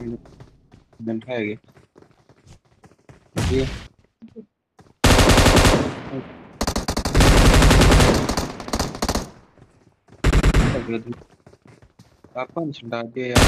minute ਹੈਗੇ ਜੀ ਆਪਾਂ ਨੂੰ ਛਡਾ ਦੇ ਯਾਰ